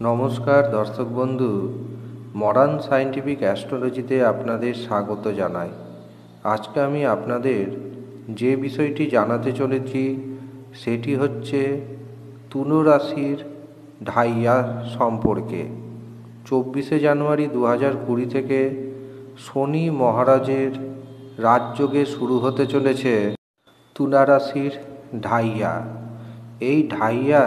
নমস্কার দর্শক বন্ধু মডার্ন সায়েন্টিফিক অ্যাস্ট্রোলজিতে আপনাদের স্বাগত জানাই। আজকে আমি আপনাদের যে বিষয়টি জানাতে চলেছি, সেটি হচ্ছে তুলো রাশির ঢাইয়া সম্পর্কে। চব্বিশে জানুয়ারি দু হাজার কুড়ি থেকে শনি মহারাজের রাজযোগে শুরু হতে চলেছে তুলা রাশির ঢাইয়া। এই ঢাইয়া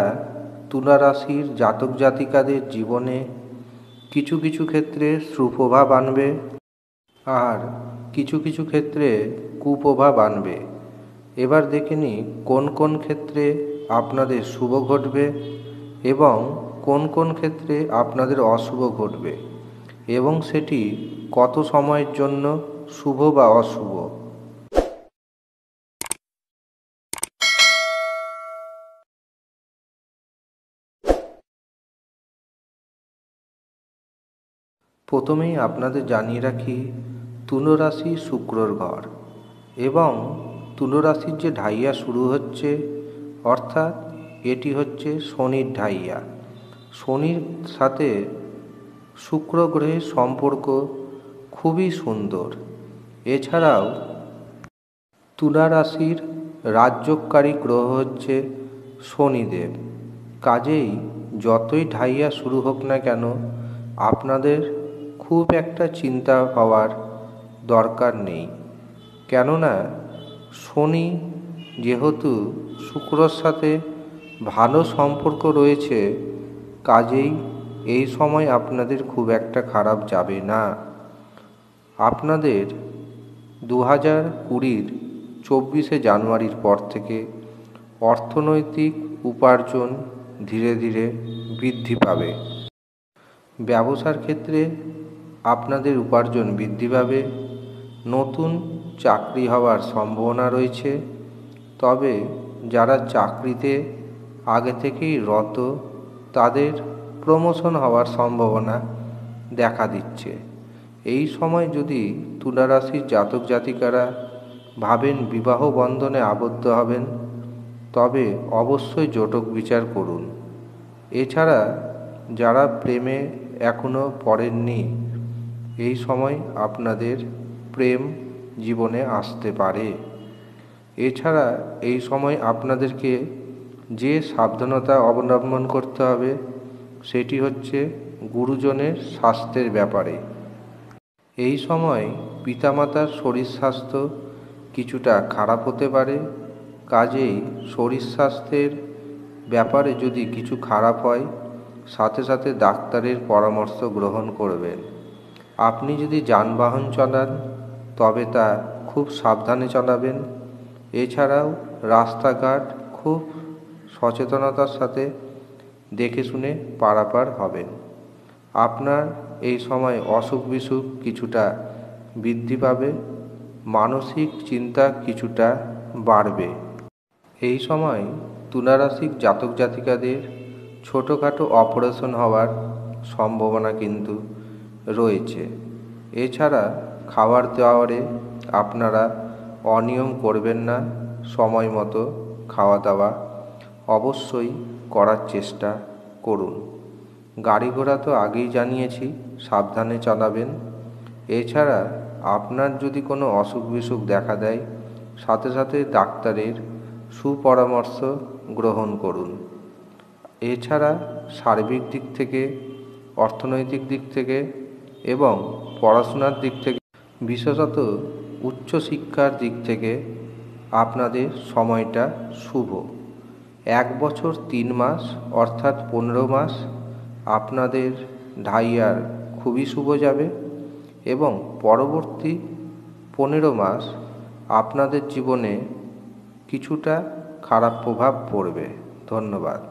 তুলা রাশির জাতক জাতিকাদের জীবনে কিছু কিছু ক্ষেত্রে সুপ্রভাব আনবে আর কিছু কিছু ক্ষেত্রে কুপ্রভাব আনবে। এবার দেখে নিই কোন কোন ক্ষেত্রে আপনাদের শুভ ঘটবে এবং কোন কোন ক্ষেত্রে আপনাদের অশুভ ঘটবে এবং সেটি কত সময়ের জন্য শুভ বা অশুভ। প্রথমেই আপনাদের জানিয়ে রাখি তুলো রাশি শুক্রর ঘর এবং তুলো রাশির যে ঢাইয়া শুরু হচ্ছে, অর্থাৎ এটি হচ্ছে শনির ঢাইয়া। শনির সাথে শুক্র গ্রহের সম্পর্ক খুবই সুন্দর। এছাড়াও তুলা রাশির রাজ্যকারী গ্রহ হচ্ছে শনিদেব। কাজেই যতই ঢাইয়া শুরু হোক না কেন, আপনাদের খুব একটা চিন্তা হওয়ার দরকার নেই। কেননা শনি যেহেতু শুক্রর সাথে ভালো সম্পর্ক রয়েছে, কাজেই এই সময় আপনাদের খুব একটা খারাপ যাবে না। আপনাদের দু হাজার কুড়ির চব্বিশে জানুয়ারির পর থেকে অর্থনৈতিক উপার্জন ধীরে ধীরে বৃদ্ধি পাবে। ব্যবসার ক্ষেত্রে আপনাদের উপার্জন বৃদ্ধি পাবে। নতুন চাকরি হওয়ার সম্ভাবনা রয়েছে। তবে যারা চাকরিতে আগে থেকেই রত, তাদের প্রমোশন হওয়ার সম্ভাবনা দেখা দিচ্ছে। এই সময় যদি তুলা রাশির জাতক জাতিকারা ভাবেন বিবাহ বন্ধনে আবদ্ধ হবেন, তবে অবশ্যই জটক বিচার করুন। এছাড়া যারা প্রেমে এখনও পড়েননি এই সময় আপনাদের প্রেম জীবনে আসতে পারে। এছাড়া এই সময় আপনাদেরকে যে সাবধানতা অবলম্বন করতে হবে, সেটি হচ্ছে গুরুজনের স্বাস্থ্যের ব্যাপারে। এই সময় পিতামাতার শরীর স্বাস্থ্য কিছুটা খারাপ হতে পারে। কাজেই শরীর স্বাস্থ্যের ব্যাপারে যদি কিছু খারাপ হয়, সাথে সাথে ডাক্তারের পরামর্শ গ্রহণ করবেন। আপনি যদি যানবাহন চালান, তবে তা খুব সাবধানে চালাবেন। এছাড়াও রাস্তাঘাট খুব সচেতনতার সাথে দেখে শুনে পারাপার হবেন। আপনার এই সময় অসুখ বিসুখ কিছুটা বৃদ্ধি পাবে, মানসিক চিন্তা কিছুটা বাড়বে। এই সময় তুলারাশিক জাতক জাতিকাদের ছোটোখাটো অপারেশন হওয়ার সম্ভাবনা কিন্তু রয়েছে। এছাড়া খাবার দাওয়ারে আপনারা অনিয়ম করবেন না, সময় মতো খাওয়া দাওয়া অবশ্যই করার চেষ্টা করুন। গাড়ি ঘোড়া তো আগেই জানিয়েছি, সাবধানে চালাবেন। এছাড়া আপনার যদি কোনো অসুখ বিসুখ দেখা দেয়, সাথে সাথে ডাক্তারের সুপরামর্শ গ্রহণ করুন। এছাড়া সার্বিক দিক থেকে, অর্থনৈতিক দিক থেকে এবং পড়াশোনার দিক থেকে বিশেষত উচ্চশিক্ষার দিক থেকে আপনাদের সময়টা শুভ। এক বছর তিন মাস অর্থাৎ পনেরো মাস আপনাদের ঢাইয়ার খুবই শুভ যাবে এবং পরবর্তী পনেরো মাস আপনাদের জীবনে কিছুটা খারাপ প্রভাব পড়বে। ধন্যবাদ।